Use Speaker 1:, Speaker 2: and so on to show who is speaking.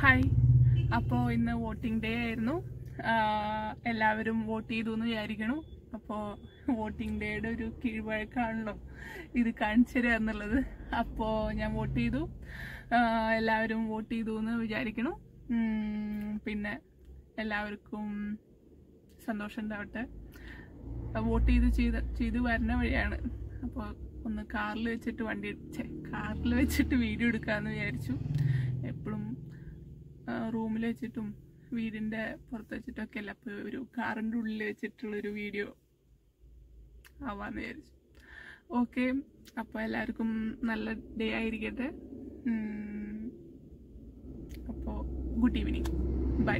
Speaker 1: Hi അപ്പോൾ ഇന്ന് voting day ആയിരുന്നു. എല്ലാവരും വോട്ട് ചെയ്തു എന്ന് വിചാരിക്കണു. അപ്പോൾ വോട്ടിംഗ് ഡേയുടെ ഒരു കീഴ്വഴക്കാണല്ലോ ഇത് കാണിച്ചു തരിക എന്നുള്ളത്. അപ്പോൾ ഞാൻ വോട്ട് ചെയ്തു. എല്ലാവരും വോട്ട് ചെയ്തു എന്ന് വിചാരിക്കണു പിന്നെ എല്ലാവർക്കും സന്തോഷം ഉണ്ടാവട്ടെ. വോട്ട് ചെയ്ത് ചെയ്ത് ചെയ്ത് വരുന്ന വഴിയാണ്. അപ്പോൾ ഒന്ന് കാറിൽ വെച്ചിട്ട് വണ്ടി കാറിൽ വെച്ചിട്ട് വീഡിയോ എടുക്കാമെന്ന് വിചാരിച്ചു. റൂമിൽ വെച്ചിട്ടും വീടിന്റെ പുറത്ത് വെച്ചിട്ടൊക്കെ അല്ല. അപ്പോൾ ഒരു കാറിന്റെ ഉള്ളിൽ വെച്ചിട്ടുള്ളൊരു വീഡിയോ ആവാന്ന് വിചാരിച്ചു. ഓക്കെ. അപ്പോൾ എല്ലാവർക്കും നല്ല ഡേ ആയിരിക്കട്ടെ. അപ്പോൾ ഗുഡ് ഈവനിങ്. ബൈ.